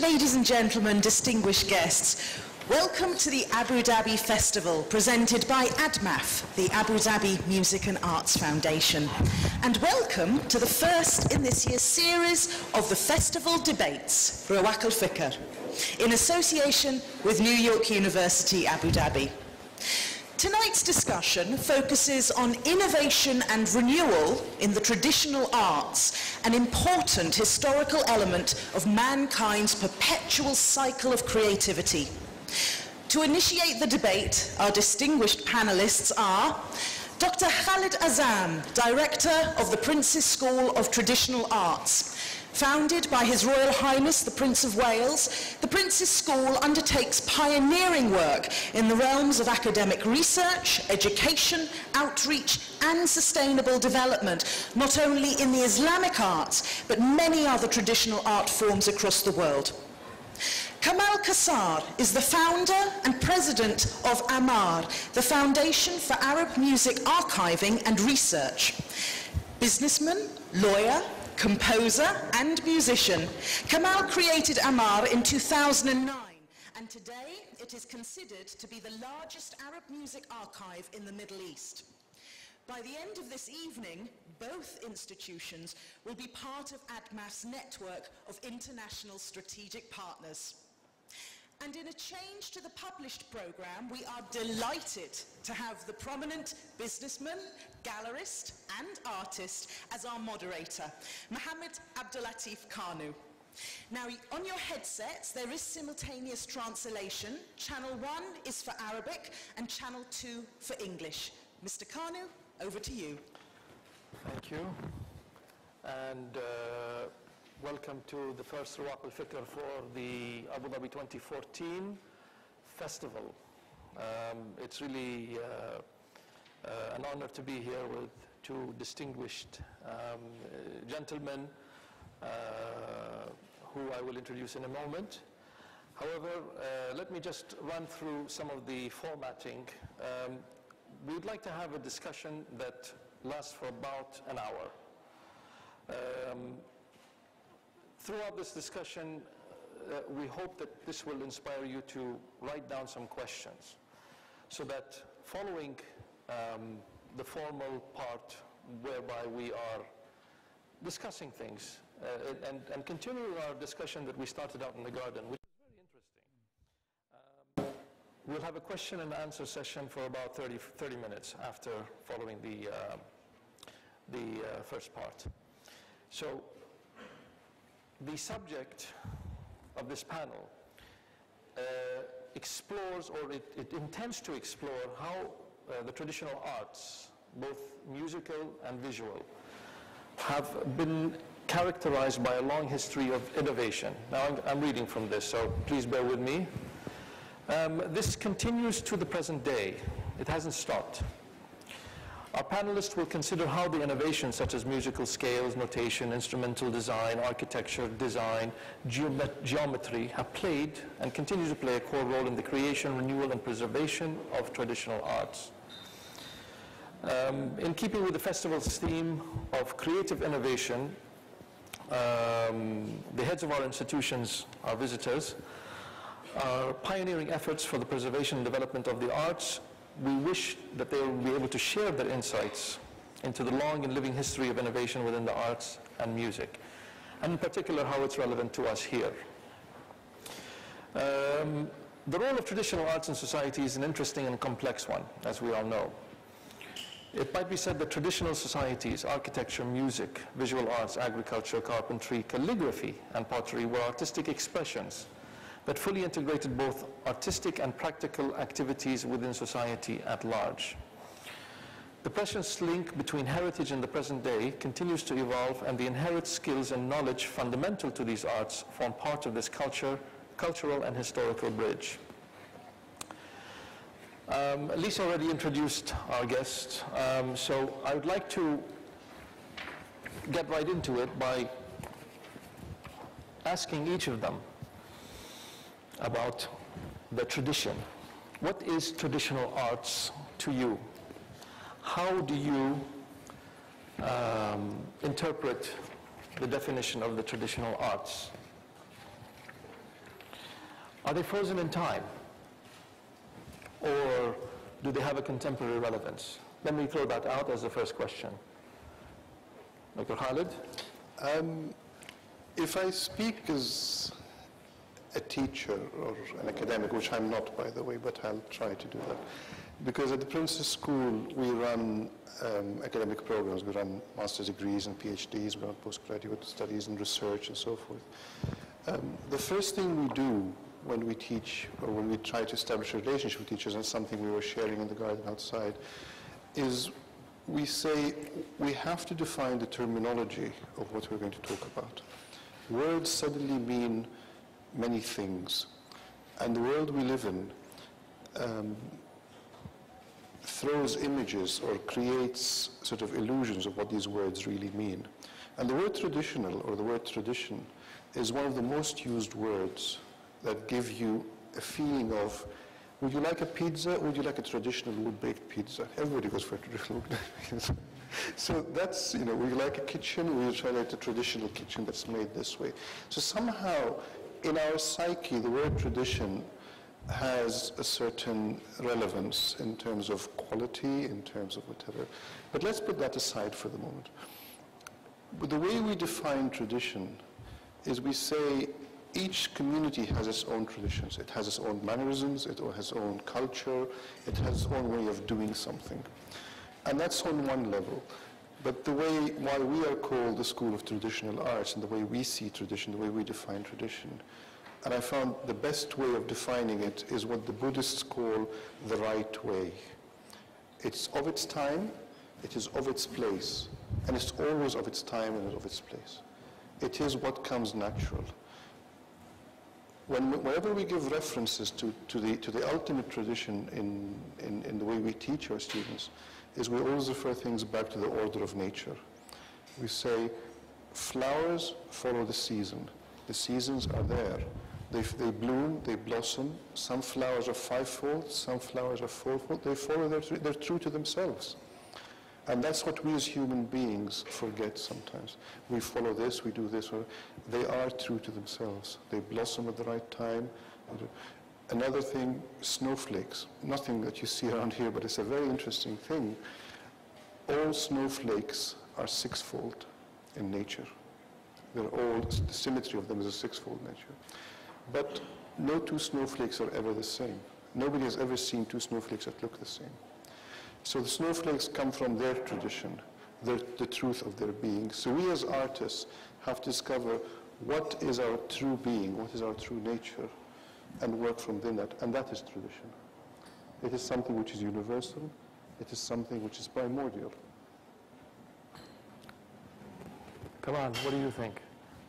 Ladies and gentlemen, distinguished guests, welcome to the Abu Dhabi Festival presented by ADMAF, the Abu Dhabi Music and Arts Foundation. And welcome to the first in this year's series of the festival debates, Riwak al-Fikr, in association with New York University, Abu Dhabi. Tonight's discussion focuses on innovation and renewal in the traditional arts, an important historical element of mankind's perpetual cycle of creativity. To initiate the debate, our distinguished panelists are Dr. Khaled Azzam, Director of the Prince's School of Traditional Arts, Founded by His Royal Highness the Prince of Wales, the Prince's School undertakes pioneering work in the realms of academic research, education, outreach and sustainable development, not only in the Islamic arts, but many other traditional art forms across the world. Kamal Kassar is the founder and president of AMAR, the Foundation for Arab Music Archiving and Research. Businessman, lawyer, composer and musician, Kamal created AMAR in 2009 and today it is considered to be the largest Arab music archive in the Middle East. By the end of this evening, both institutions will be part of ADMAF's network of international strategic partners. And in a change to the published program, we are delighted to have the prominent businessman, gallerist and artist as our moderator, Mohammed Abdul Latif Kanoo. Now, on your headsets, there is simultaneous translation. Channel 1 is for Arabic and Channel 2 for English. Mr. Kanoo, over to you. Thank you. And uh, welcome to the first Riwak al-Fikr for the Abu Dhabi 2014 festival. Um, it's really uh, uh, an honor to be here with two distinguished um, gentlemen uh, who I will introduce in a moment. However, uh, let me just run through some of the formatting. Um, we'd like to have a discussion that lasts for about an hour. Um, Throughout this discussion, uh, we hope that this will inspire you to write down some questions so that following um, the formal part whereby we are discussing things uh, and, and continuing our discussion that we started out in the garden, which is very interesting. Um, we'll have a question and answer session for about 30, 30 minutes after following the, uh, the uh, first part. So the subject of this panel uh, explores, or it, it, intends to explore, how uh, the traditional arts, both musical and visual, have been characterized by a long history of innovation. Now, I'm, I'm reading from this, so please bear with me. Um, this continues to the present day. It hasn't stopped. Our panelists will consider how the innovations such as musical scales, notation, instrumental design, architecture, design, geometry have played and continue to play a core role in the creation, renewal, and preservation of traditional arts. Um, in keeping with the festival's theme of creative innovation, um, the heads of our institutions, our visitors, are pioneering efforts for the preservation and development of the arts we wish that they will be able to share their insights into the long and living history of innovation within the arts and music, and in particular how it's relevant to us here. Um, the role of traditional arts in society is an interesting and complex one, as we all know. It might be said that traditional societies, architecture, music, visual arts, agriculture, carpentry, calligraphy, and pottery were artistic expressions that fully integrated both artistic and practical activities within society at large. The precious link between heritage and the present day continues to evolve and the inherent skills and knowledge fundamental to these arts form part of this culture, cultural and historical bridge. Um, Lisa already introduced our guests, um, so I would like to get right into it by asking each of them about the tradition. What is traditional arts to you? How do you um, interpret the definition of the traditional arts? Are they frozen in time? Or do they have a contemporary relevance? Let me throw that out as the first question. Dr. Khaled? Um, if I speak as a teacher or an academic, which I'm not, by the way, but I'll try to do that. Because at the Prince's School, we run um, academic programs. We run master's degrees and PhDs, we run postgraduate studies and research and so forth. Um, the first thing we do when we teach or when we try to establish a relationship with teachers, and something we were sharing in the garden outside, is we say we have to define the terminology of what we're going to talk about. Words suddenly mean many things. And the world we live in um, throws images or creates sort of illusions of what these words really mean. And the word traditional or the word tradition is one of the most used words that give you a feeling of would you like a pizza? Would you like a traditional wood-baked pizza? Everybody goes for a traditional wood-baked pizza. so that's, you know, would you like a kitchen? Would you try like a traditional kitchen that's made this way? So somehow, in our psyche, the word tradition has a certain relevance in terms of quality, in terms of whatever. But let's put that aside for the moment. But the way we define tradition is we say each community has its own traditions. It has its own mannerisms, it has its own culture, it has its own way of doing something. And that's on one level. But the way, why we are called the School of Traditional Arts and the way we see tradition, the way we define tradition, and I found the best way of defining it is what the Buddhists call the right way. It's of its time, it is of its place, and it's always of its time and of its place. It is what comes natural when, whenever we give references to, to, the, to the ultimate tradition in, in, in the way we teach our students, is we always refer things back to the order of nature. We say, flowers follow the season. The seasons are there. They, they bloom, they blossom. Some flowers are fivefold, some flowers are fourfold. They follow their, they're true to themselves. And that's what we as human beings forget sometimes. We follow this, we do this. Or they are true to themselves. They blossom at the right time. Another thing, snowflakes. Nothing that you see around here, but it's a very interesting thing. All snowflakes are sixfold in nature. They're all, the symmetry of them is a sixfold nature. But no two snowflakes are ever the same. Nobody has ever seen two snowflakes that look the same. So the snowflakes come from their tradition, their, the truth of their being. So we as artists have to discover what is our true being, what is our true nature, and work from within that. And that is tradition. It is something which is universal. It is something which is primordial. Kamal, what do you think?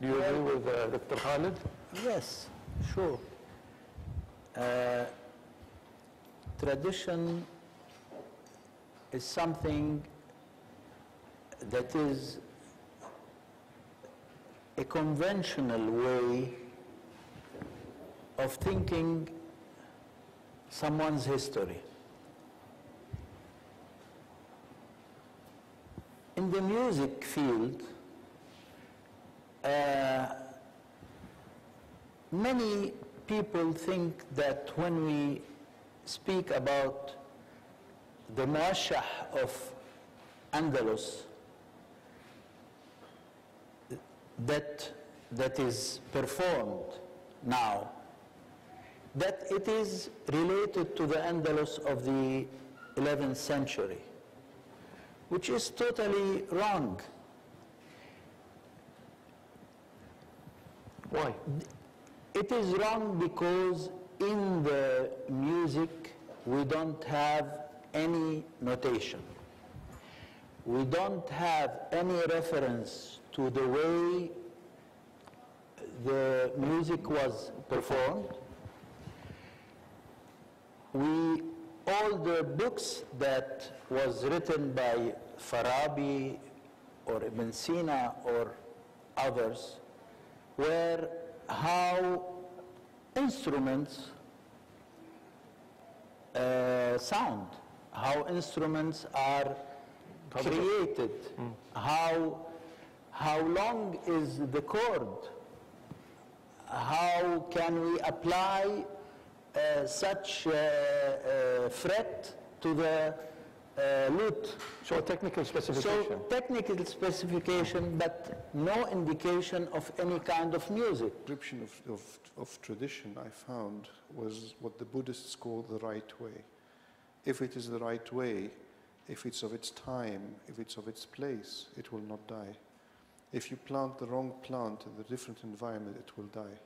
Do you agree with uh, Dr. Khaled? Yes, sure. Uh, tradition is something that is a conventional way of thinking someone's history. In the music field, uh, many people think that when we speak about the Mashah of Andalus that, that is performed now, that it is related to the Andalus of the 11th century, which is totally wrong. Why? It is wrong because in the music we don't have any notation. We don't have any reference to the way the music was performed. We, all the books that was written by Farabi or Ibn Sina or others were how instruments uh, sound how instruments are created, mm. how, how long is the chord, how can we apply such uh, uh, threat to the uh, lute. So a technical specification. So technical specification, but no indication of any kind of music. description of, of, of tradition I found was what the Buddhists call the right way. If it is the right way, if it's of its time, if it's of its place, it will not die. If you plant the wrong plant in a different environment, it will die.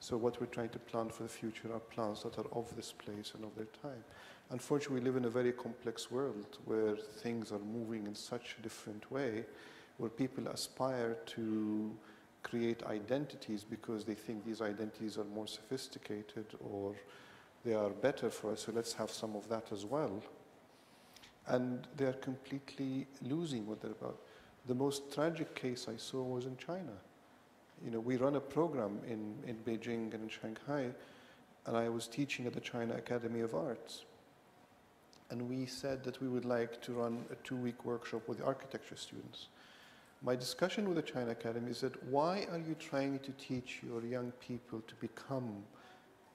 So what we're trying to plant for the future are plants that are of this place and of their time. Unfortunately, we live in a very complex world where things are moving in such a different way, where people aspire to create identities because they think these identities are more sophisticated or they are better for us, so let's have some of that as well. And they are completely losing what they're about. The most tragic case I saw was in China. You know, we run a program in, in Beijing and in Shanghai, and I was teaching at the China Academy of Arts. And we said that we would like to run a two-week workshop with the architecture students. My discussion with the China Academy is that why are you trying to teach your young people to become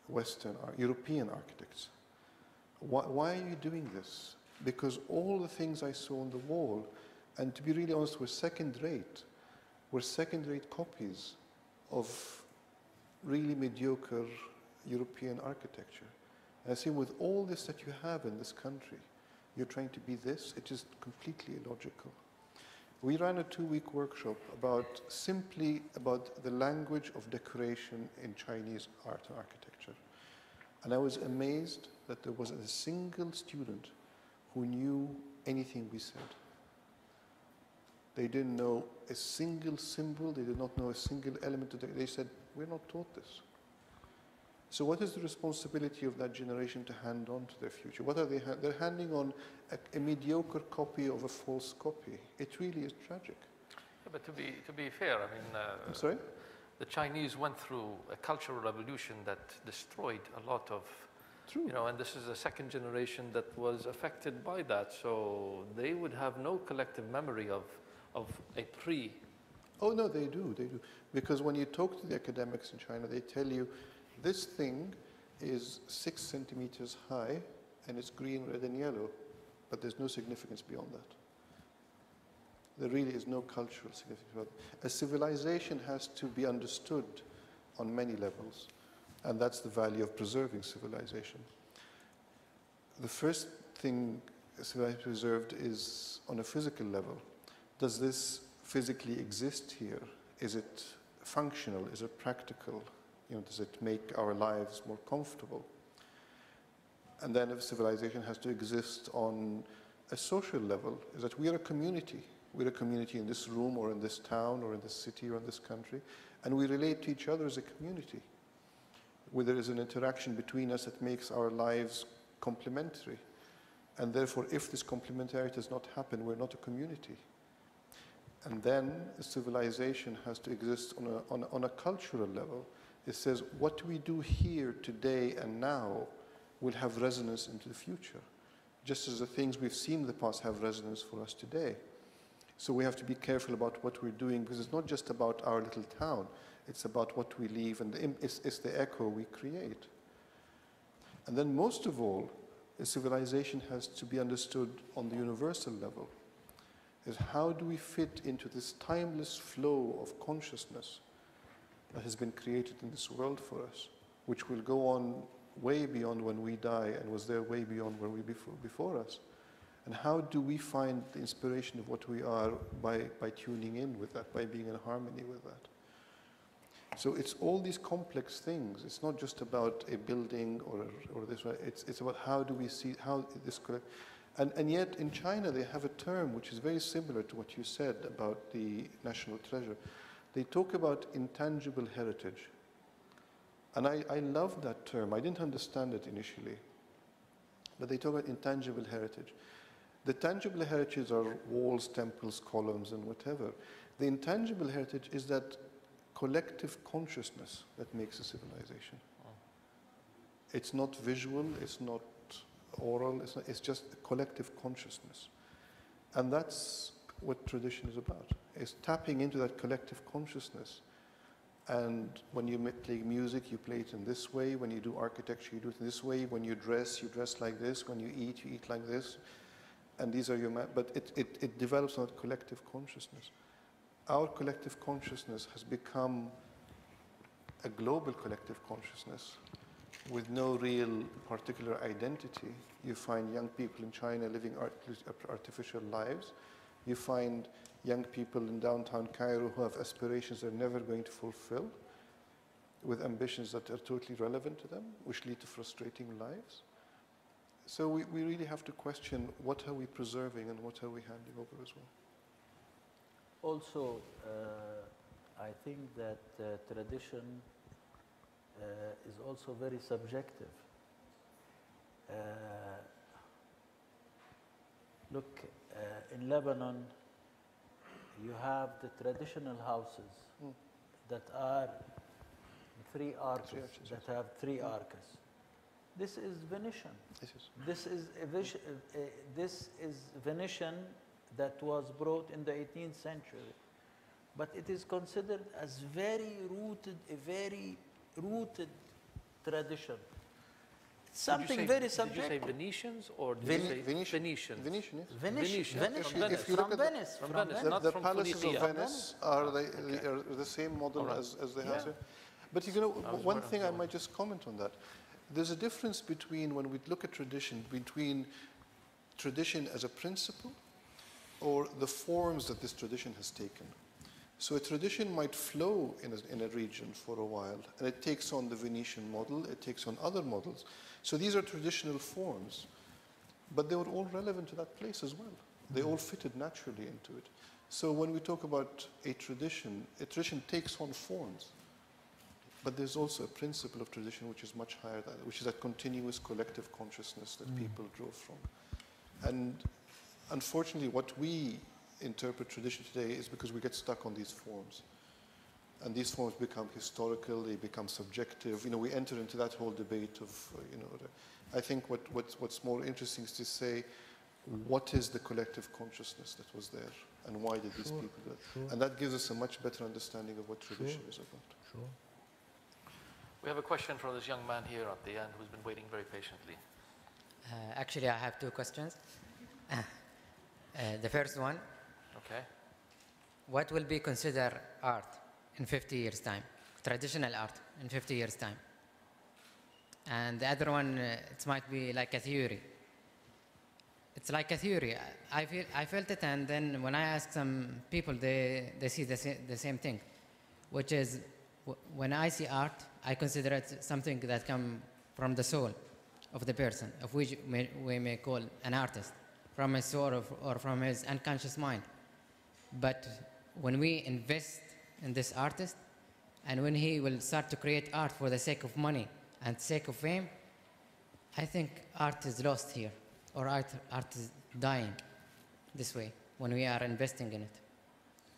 Western, ar- European architects? Why, why are you doing this? Because all the things I saw on the wall, and to be really honest, were second rate, were second rate copies of really mediocre European architecture. And I say, with all this that you have in this country, you're trying to be this, it is completely illogical. We ran a two-week workshop about simply about the language of decoration in Chinese art and architecture. And I was amazed that there wasn't a single student who knew anything we said. They didn't know a single symbol, they did not know a single element. Of the, they said, we're not taught this. So what is the responsibility of that generation to hand on to their future? What are they? Ha- they're handing on a, a mediocre copy of a false copy. It really is tragic. Yeah, but to be, to be fair, I mean, uh, I'm sorry? the Chinese went through a cultural revolution that destroyed a lot of, True. you know, and this is the second generation that was affected by that. So they would have no collective memory of, of a pre. Oh no, they do, they do. Because when you talk to the academics in China, they tell you this thing is six centimeters high and it's green, red, and yellow, but there's no significance beyond that. There really is no cultural significance. A civilization has to be understood on many levels, and that's the value of preserving civilization. The first thing civilization preserved is on a physical level. Does this physically exist here? Is it functional? Is it practical? You know, does it make our lives more comfortable? And then if civilization has to exist on a social level, is that we are a community. We're a community in this room or in this town or in this city or in this country, and we relate to each other as a community. Where there is an interaction between us that makes our lives complementary. And therefore, if this complementarity does not happen, we're not a community. And then a civilization has to exist on a, on a, on a cultural level. It says what we do here today and now will have resonance into the future, just as the things we've seen in the past have resonance for us today. So we have to be careful about what we're doing because it's not just about our little town, it's about what we leave and the, it's, it's the echo we create. And then, most of all, a civilization has to be understood on the universal level. Is how do we fit into this timeless flow of consciousness that has been created in this world for us, which will go on way beyond when we die and was there way beyond when we before, before us. And how do we find the inspiration of what we are by, by tuning in with that, by being in harmony with that? So it's all these complex things. It's not just about a building or, or this. right? It's, it's about how do we see how this. And, and yet in China they have a term which is very similar to what you said about the national treasure. They talk about intangible heritage. And I, I love that term. I didn't understand it initially. But they talk about intangible heritage. The tangible heritage are walls, temples, columns, and whatever. The intangible heritage is that collective consciousness that makes a civilization. It's not visual, it's not oral, it's, not, it's just collective consciousness. And that's what tradition is about, is tapping into that collective consciousness And when you play music, you play it in this way. When you do architecture, you do it in this way. When you dress, you dress like this. When you eat, you eat like this. And these are your, but it, it, it develops on collective consciousness. Our collective consciousness has become a global collective consciousness with no real particular identity. You find young people in China living artificial lives. You find young people in downtown Cairo who have aspirations they're never going to fulfill, with ambitions that are totally relevant to them, which lead to frustrating lives. So we, we really have to question what are we preserving and what are we handing over as well. Also, uh, I think that uh, tradition uh, is also very subjective. Uh, look, uh, in Lebanon, you have the traditional houses Mm. that are three arches, Three arches, that yes. have three arches. This is Venetian. This is This is, a vis- uh, uh, this is Venetian that was brought in the 18th century. But it is considered as very rooted, a very rooted tradition. It's Did something say- very Did you say. Venetians or did Vene- you say Venetian. Venetians? Venetian, yes. Venetian, Venetian. Venice, If you- if from look at the- Venice, From from Venice, The, not the from palaces of Venice are, they, Okay. they are the same model All right. as, as the Yeah. house here. But you know, one thing I might just comment on that. There's a difference between when we look at tradition, between tradition as a principle or the forms that this tradition has taken. So a tradition might flow in a, in a region for a while, and it takes on the Venetian model, it takes on other models. So these are traditional forms, but they were all relevant to that place as well. They all fitted naturally into it. So when we talk about a tradition, a tradition takes on forms. But there's also a principle of tradition which is much higher than which is that continuous collective consciousness that mm. people draw from. And unfortunately, what we interpret tradition today is because we get stuck on these forms. And these forms become historical, they become subjective. You know, we enter into that whole debate of, uh, you know, I think what, what, what's more interesting is to say, what is the collective consciousness that was there? And why did these people do it? And that gives us a much better understanding of what tradition is about. Sure. We have a question from this young man here at the end who's been waiting very patiently. Uh, actually, I have two questions. Uh, the first one, Okay. what will be considered art in 50 years' time? Traditional art in 50 years' time. And the other one, uh, it might be like a theory. It's like a theory. I- feel, I felt it, and then when I ask some people, they, they see the, sa- the same thing, which is when I see art, I consider it something that comes from the soul of the person, of which we may call an artist, from his soul or, or from his unconscious mind. But when we invest in this artist, and when he will start to create art for the sake of money and sake of fame, I think art is lost here, or art, art is dying this way when we are investing in it.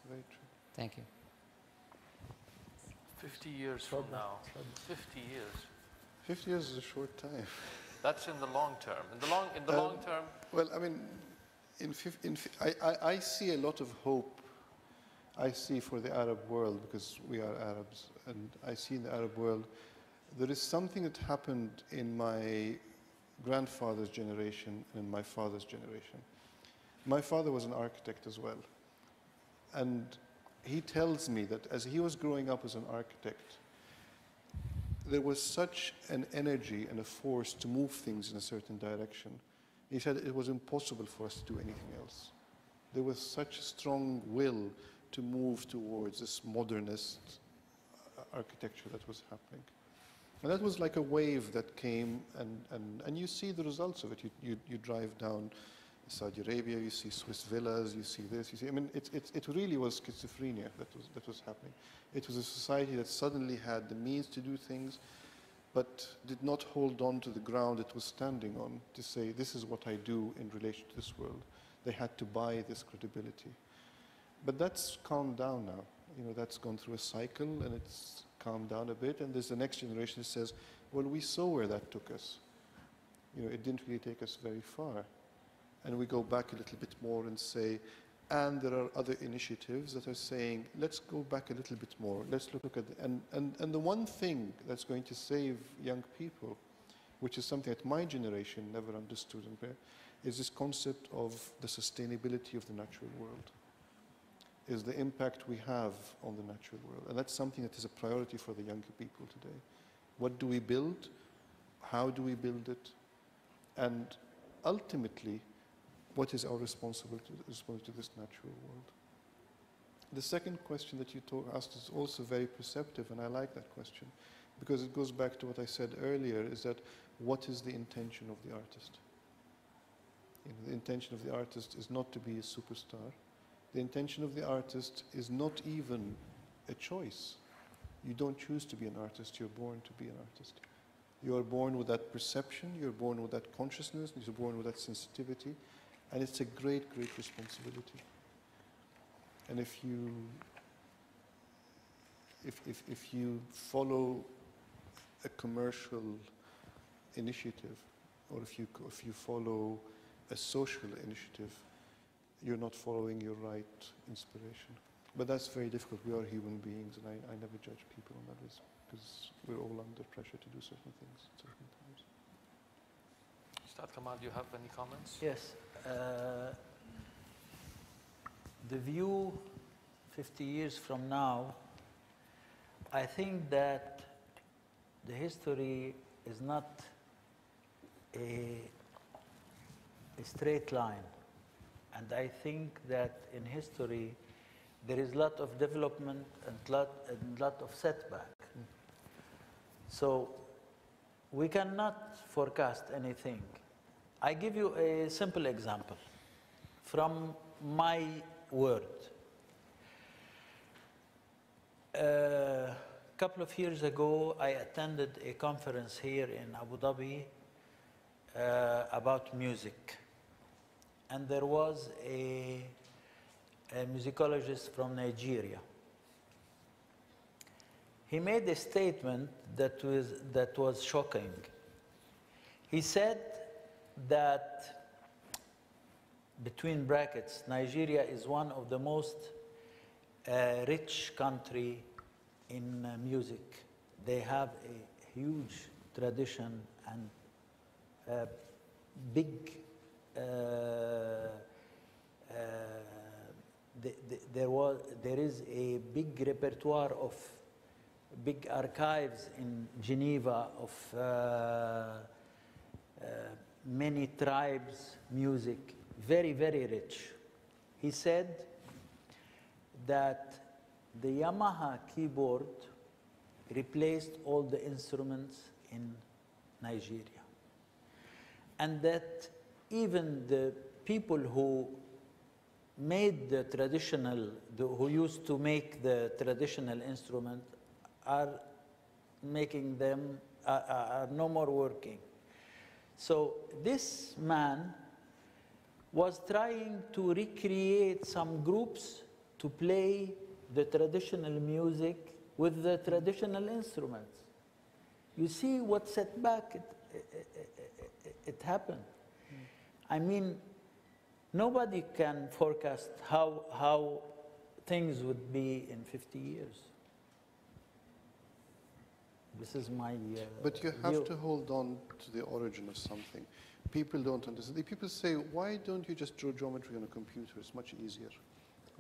Very true. Thank you. 50 years from now. 50 years. 50 years is a short time. That's in the long term. In the long, in the Um, long term, Well, I mean, in, in, I, I, I see a lot of hope. I see for the Arab world because we are Arabs, and I see in the Arab world there is something that happened in my grandfather's generation and in my father's generation. My father was an architect as well, and he tells me that as he was growing up as an architect, there was such an energy and a force to move things in a certain direction. He said it was impossible for us to do anything else. There was such a strong will to move towards this modernist uh, architecture that was happening. And that was like a wave that came, and, and, and you see the results of it. You, you, you drive down Saudi Arabia, you see Swiss villas, you see this, you see, I mean, it, it, it really was schizophrenia that was, that was happening. It was a society that suddenly had the means to do things, but did not hold on to the ground it was standing on to say, this is what I do in relation to this world. They had to buy this credibility. But that's calmed down now. You know, that's gone through a cycle and it's calmed down a bit. And there's the next generation that says, well, we saw where that took us. You know, it didn't really take us very far. And we go back a little bit more and say, And there are other initiatives that are saying, let's go back a little bit more. Let's look at, the, and, and, and the one thing that's going to save young people, which is something that my generation never understood, is this concept of the sustainability of the natural world, is the impact we have on the natural world. And that's something that is a priority for the younger people today. What do we build? How do we build it? And ultimately, what is our responsibility, to this natural world? The second question that you asked is also very perceptive, and I like that question because it goes back to what I said earlier is that what is the intention of the artist? You know, the intention of the artist is not to be a superstar. The intention of the artist is not even a choice. You don't choose to be an artist, you're born to be an artist. You are born with that perception, you're born with that consciousness, you're born with that sensitivity, and it's a great, great responsibility. And if you, if, if, if you follow a commercial initiative, or if you, if you follow a social initiative, you're not following your right inspiration. But that's very difficult. We are human beings, and I, I never judge people on that because we're all under pressure to do certain things at certain times. Ustad Kamal, do you have any comments? Yes. Uh, the view 50 years from now, I think that the history is not a, a straight line. And I think that in history, there is a lot of development and lot, and lot of setback. So we cannot forecast anything. I give you a simple example from my world. A couple of years ago, I attended a conference here in Abu Dhabi uh, about music. And there was a, a musicologist from Nigeria. He made a statement that was, that was shocking. He said that, between brackets, Nigeria is one of the most uh, rich country in uh, music. They have a huge tradition and a big uh, uh, the, the, there was there is a big repertoire of big archives in Geneva of uh, uh, many tribes music. Very very rich. He said that the Yamaha keyboard replaced all the instruments in Nigeria. And that even the people who made the traditional, the, who used to make the traditional instrument are making them, uh, are no more working. So this man was trying to recreate some groups to play the traditional music with the traditional instruments. You see what setback it, it, it, it happened. I mean, nobody can forecast how, how things would be in 50 years. This is my uh, But you have view. to hold on to the origin of something. People don't understand. People say, why don't you just draw geometry on a computer? It's much easier.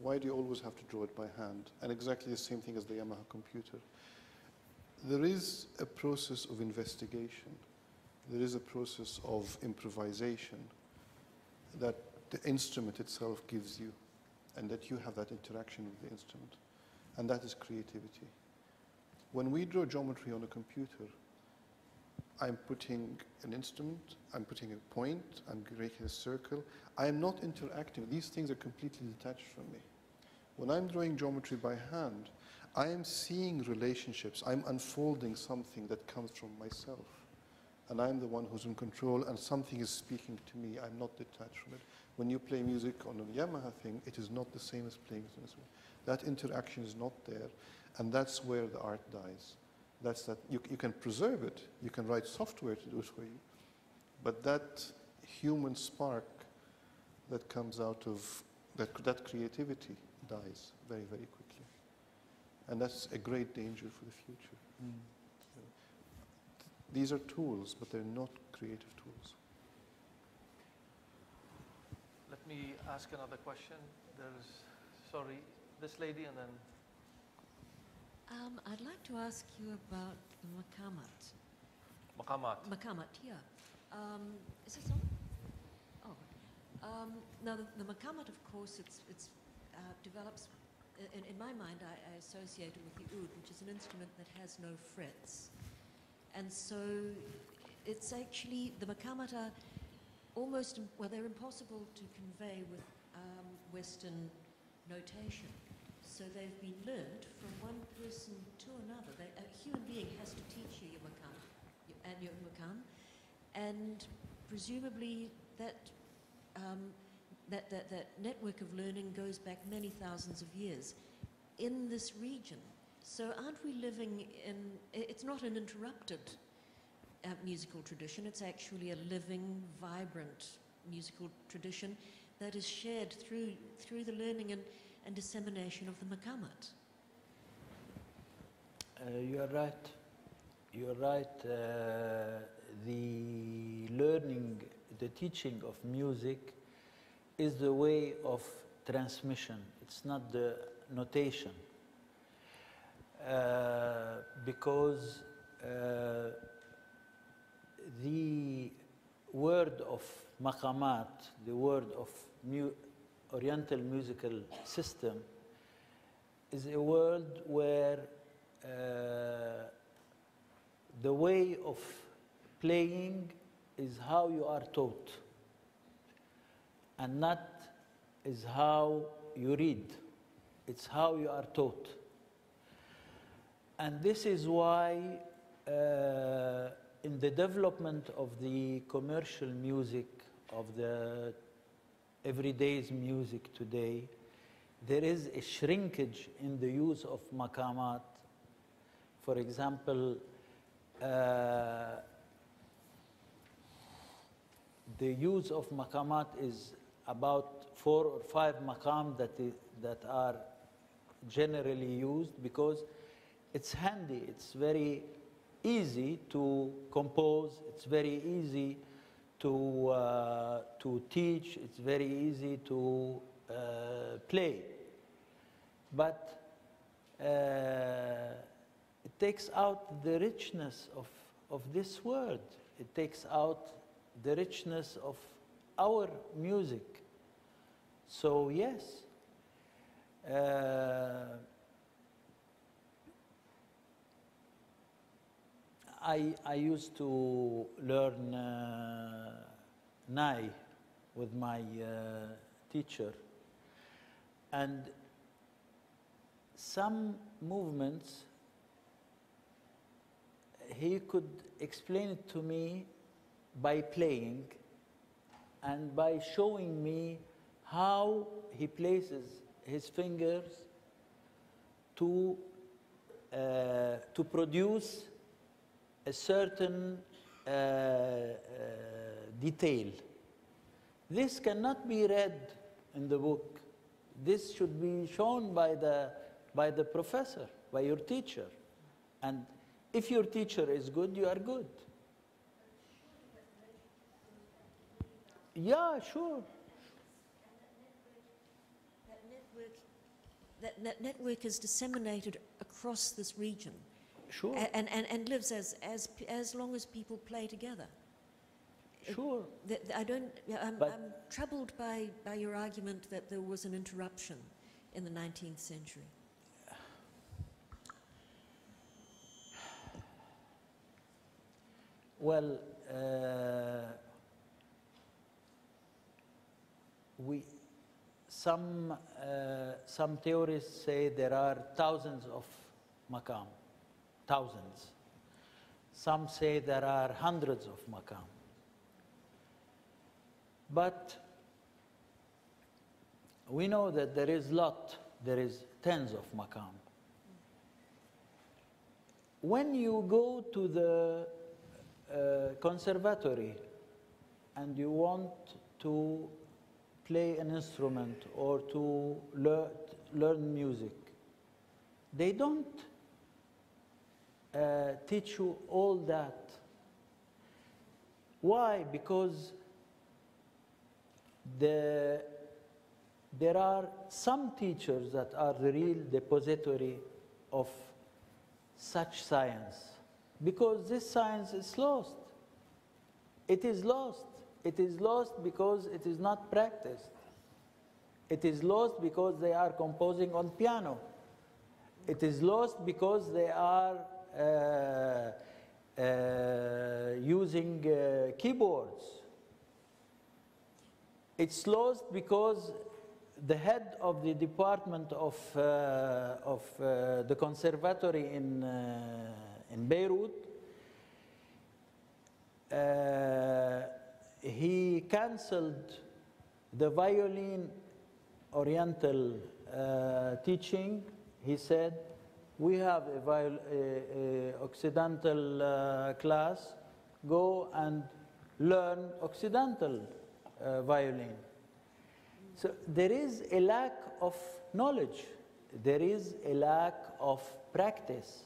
Why do you always have to draw it by hand? And exactly the same thing as the Yamaha computer. There is a process of investigation. There is a process of improvisation that the instrument itself gives you and that you have that interaction with the instrument. And that is creativity. When we draw geometry on a computer, I'm putting an instrument, I'm putting a point, I'm making a circle. I am not interacting. These things are completely detached from me. When I'm drawing geometry by hand, I am seeing relationships. I'm unfolding something that comes from myself. And I'm the one who's in control, and something is speaking to me. I'm not detached from it. When you play music on a Yamaha thing, it is not the same as playing it on one. That interaction is not there, and that's where the art dies. That's that you, you can preserve it, you can write software to do it for you, but that human spark that comes out of that, that creativity dies very, very quickly. And that's a great danger for the future. Mm. These are tools, but they're not creative tools. Let me ask another question. There's, sorry, this lady and then Um, I'd like to ask you about the makamat. Maqamat. Makamat, yeah. Um, is this on? Oh. Um, now, the, the makamat, of course, it's, it's, uh, develops, in, in my mind, I, I associate it with the oud, which is an instrument that has no frets. And so it's actually, the makamat are almost, well, they're impossible to convey with um, Western notation. So they've been learned from one person to another. They, a human being has to teach you your makam and your makam, and presumably that, um, that, that, that network of learning goes back many thousands of years in this region. So aren't we living in, it's not an interrupted uh, musical tradition, it's actually a living, vibrant musical tradition that is shared through, through the learning and, and dissemination of the makamat. Uh, you are right. You are right. Uh, the learning, the teaching of music is the way of transmission. It's not the notation. Uh, because uh, the word of maqamat, the word of mu- Oriental musical system, is a world where uh, the way of playing is how you are taught and not is how you read. It's how you are taught. And this is why uh, in the development of the commercial music of the everyday's music today there is a shrinkage in the use of makamat. For example, uh, the use of makamat is about four or five makam that, that are generally used because it's handy, it's very easy to compose, it's very easy to, uh, to teach, it's very easy to uh, play. But uh, it takes out the richness of, of this word. It takes out the richness of our music. So, yes, I, I used to learn uh, Nai with my uh, teacher. And some movements, he could explain it to me by playing and by showing me how he places his fingers to, uh, to produce a certain uh, uh, detail. This cannot be read in the book. This should be shown by the, by the professor, by your teacher. And if your teacher is good, you are good. Yeah, sure. That network, that, that network is disseminated across this region Sure. and, and, and lives as, as, as long as people play together. Sure. I don't, I'm, I'm troubled by, by your argument that there was an interruption in the 19th century. Well, uh, we, some, uh, some theorists say there are thousands of maqam, thousands. Some say there are hundreds of maqam. But we know that there is lot, there is tens of maqam. When you go to the uh, conservatory and you want to play an instrument or to learn, learn music. They don't uh, teach you all that. Why? Because the, there are some teachers that are the real depository of such science. Because this science is lost. It is lost. It is lost because it is not practiced. It is lost because they are composing on piano. It is lost because they are using uh, keyboards. It's lost because the head of the department of, uh, of uh, the conservatory in, uh, in Beirut, uh, he cancelled the violin oriental uh, teaching. He said, we have a, viol- a, a Occidental uh, class, go and learn Occidental uh, violin. So there is a lack of knowledge. There is a lack of practice.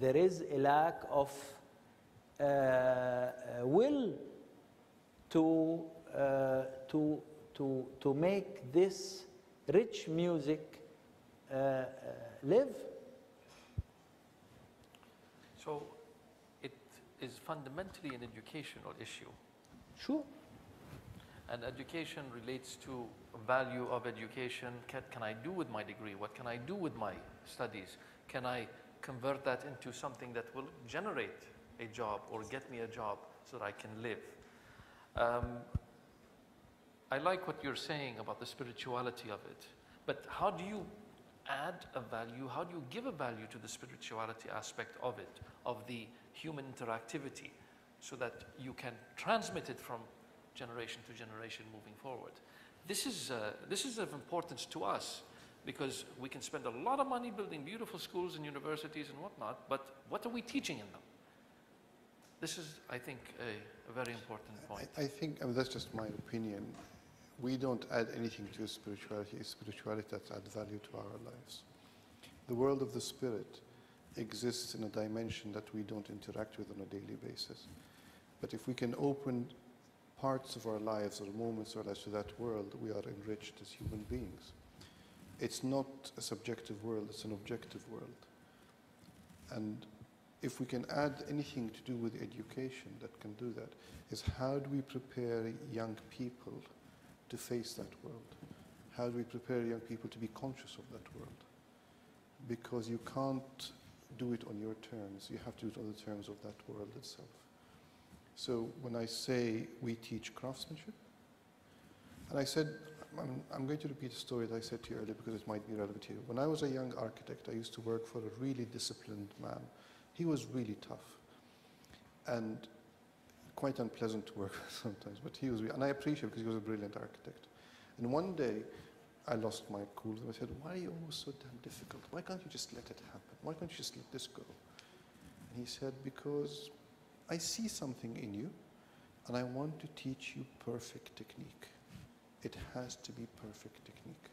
There is a lack of uh, uh, will to, uh, to, to, to make this rich music live. So it is fundamentally an educational issue. Sure. And education relates to value of education. Can, can I do with my degree? What can I do with my studies? Can I convert that into something that will generate a job or get me a job so that I can live? Um, I like what you're saying about the spirituality of it, but how do you add a value? How do you give a value to the spirituality aspect of it, of the human interactivity, so that you can transmit it from generation to generation moving forward? This is, uh, this is of importance to us because we can spend a lot of money building beautiful schools and universities and whatnot, but what are we teaching in them? This is, I think, a, a very important point. I, I think, I mean, that's just my opinion. We don't add anything to spirituality. It's spirituality that adds value to our lives. The world of the spirit exists in a dimension that we don't interact with on a daily basis. But if we can open parts of our lives or moments or lives to that world, we are enriched as human beings. It's not a subjective world, it's an objective world. And if we can add anything to do with education that can do that, is how do we prepare young people to face that world? How do we prepare young people to be conscious of that world? Because you can't do it on your terms, you have to do it on the terms of that world itself. So when I say we teach craftsmanship, and I said, I'm, I'm going to repeat a story that I said to you earlier because it might be relevant to you. When I was a young architect, I used to work for a really disciplined man. He was really tough and quite unpleasant to work with sometimes, but he was, and I appreciate because he was a brilliant architect. And one day, I lost my cool I said, why are you always so damn difficult? Why can't you just let it happen? Why can't you just let this go? And he said, because I see something in you and I want to teach you perfect technique. It has to be perfect technique.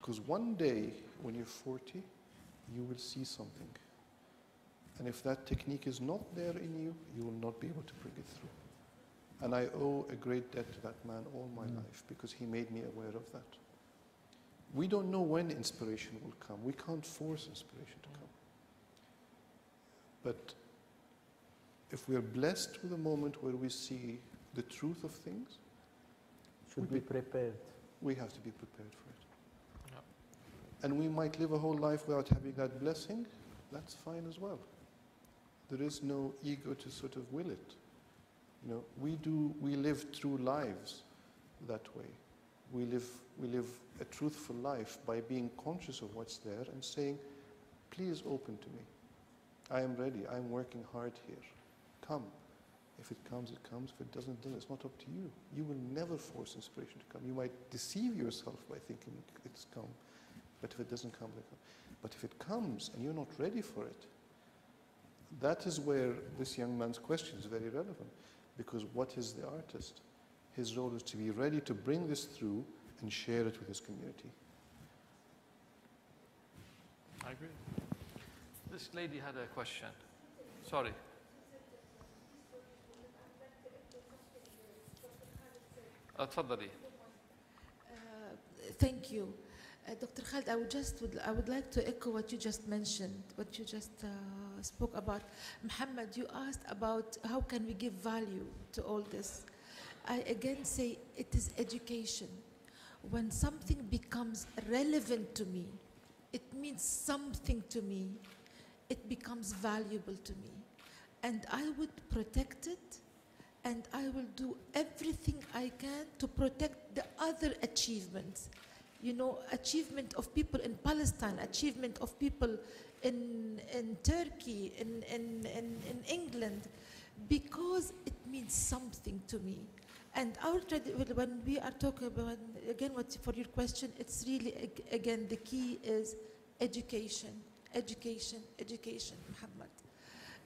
Because one day, when you're 40, you will see something. And if that technique is not there in you, you will not be able to bring it through. And I owe a great debt to that man all my mm. life because he made me aware of that. We don't know when inspiration will come. We can't force inspiration to come. But if we are blessed with a moment where we see the truth of things, Should We be prepared. we have to be prepared for it. Yeah. And we might live a whole life without having that blessing. That's fine as well. There is no ego to sort of will it. You know, we do, we live through lives that way. We live, we live a truthful life by being conscious of what's there and saying, please open to me. I am ready. I am working hard here. Come. If it comes, it comes. If it doesn't, then it's not up to you. You will never force inspiration to come. You might deceive yourself by thinking it's come. But if it doesn't come, it come. But if it comes and you're not ready for it, that is where this young man's question is very relevant. Because what is the artist? his role is to be ready to bring this through and share it with his community. I agree. This lady had a question. Sorry. Uh, تفضلي. Thank you. Uh, Dr. Khaled, I would just would, I would like to echo what you just mentioned, what you just uh, spoke about. Mohammed, you asked about how can we give value to all this. I again say it is education. When something becomes relevant to me, it means something to me, it becomes valuable to me. And I would protect it and I will do everything I can to protect the other achievements. You know, achievement of people in Palestine, achievement of people in, in Turkey, in, in, in, in England, because it means something to me. And our when we are talking about, again, what, for your question, it's really, again, the key is education, education, education, Mohammed.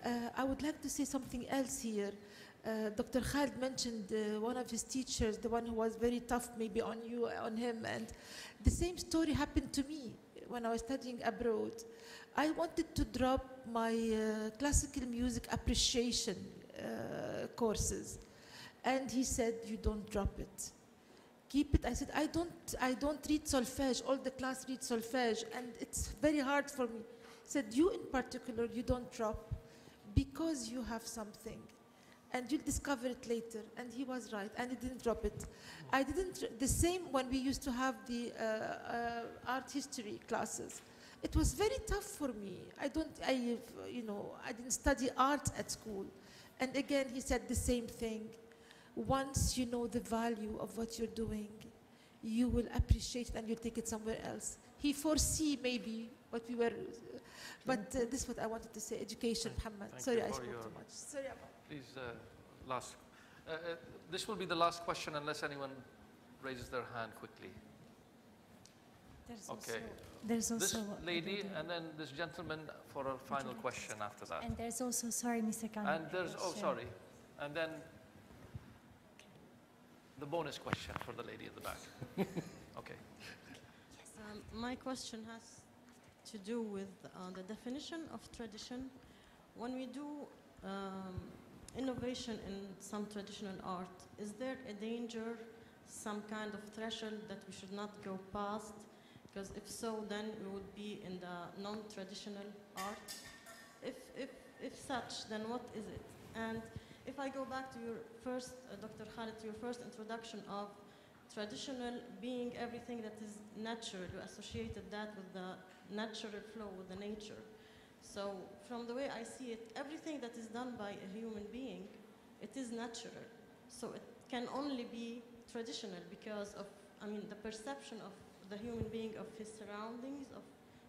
Uh, I would like to say something else here. Uh, Dr. Khaled mentioned uh, one of his teachers, the one who was very tough maybe on you, on him, and the same story happened to me when I was studying abroad. I wanted to drop my uh, classical music appreciation uh, courses, and he said, "You don't drop it. Keep it." I said, "I don't. I don't read solfege. All the class read solfege, and it's very hard for me." He said, "You in particular, you don't drop because you have something." And you'll discover it later. And he was right, and he didn't drop it. I didn't, the same when we used to have the uh, uh, art history classes. It was very tough for me. I don't, I, you know, I didn't study art at school. And again, he said the same thing. Once you know the value of what you're doing, you will appreciate it and you'll take it somewhere else. He foresee maybe what we were, but uh, this is what I wanted to say, education, Mohammed. Sorry, I spoke too much. Sorry about Please, uh, last. Uh, uh, this will be the last question unless anyone raises their hand quickly. There's Okay. also, there's This lady and then this gentleman for a final question after that. and there's also sorry, Mr. Khan. And there's, oh, sorry. And then the bonus question for the lady at the back. Okay. Um, my question has to do with uh, the definition of tradition. When we do um, innovation in some traditional art, is there a danger, some kind of threshold that we should not go past? Because if so, then we would be in the non-traditional art. If, if, if such, then what is it? And if I go back to your first, uh, Dr. Khaled, your first introduction of traditional being everything that is natural. You associated that with the natural flow, with the nature. So from the way I see it, everything that is done by a human being, it is natural. So it can only be traditional because of, I mean, the perception of the human being of his surroundings, of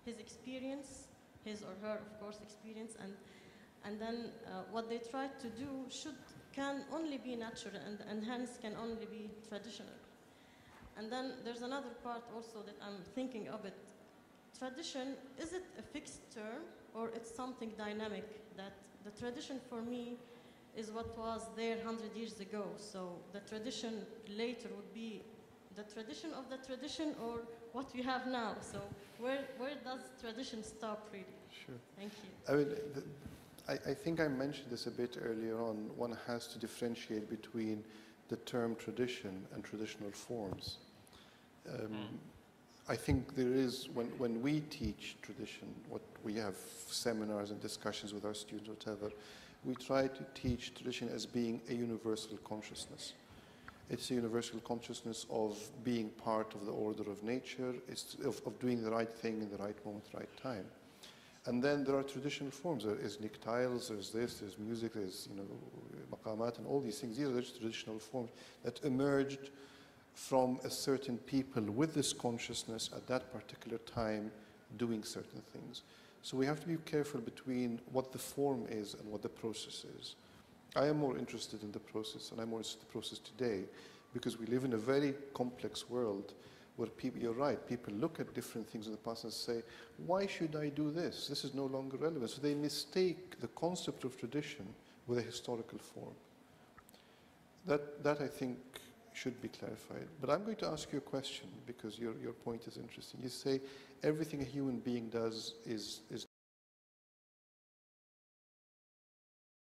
his experience, his or her, of course, experience, and and then uh, what they try to do should can only be natural and, and hence can only be traditional. And then there's another part also that I'm thinking of it. Tradition, is it a fixed term or it's something dynamic that the tradition for me is what was there 100 years ago. So the tradition later would be the tradition of the tradition or what we have now. So where, where does tradition stop really? Sure. Thank you. I mean, the, I, I think I mentioned this a bit earlier on. One has to differentiate between the term tradition and traditional forms. Um, I think there is, when, when we teach tradition, what we have seminars and discussions with our students, whatever, we try to teach tradition as being a universal consciousness. It's a universal consciousness of being part of the order of nature, it's of, of doing the right thing in the right moment, right time. And then there are traditional forms. There is tiles, there's this, there's music, there's you know maqamat and all these things. These are traditional forms that emerged from a certain people with this consciousness at that particular time doing certain things. So we have to be careful between what the form is and what the process is. I am more interested in the process, and I'm more interested in the process today because we live in a very complex world where people, you're right, people look at different things in the past and say, why should I do this? This is no longer relevant. So they mistake the concept of tradition with a historical form. That, that I think should be clarified. But I'm going to ask you a question because your, your point is interesting. You say everything a human being does is, is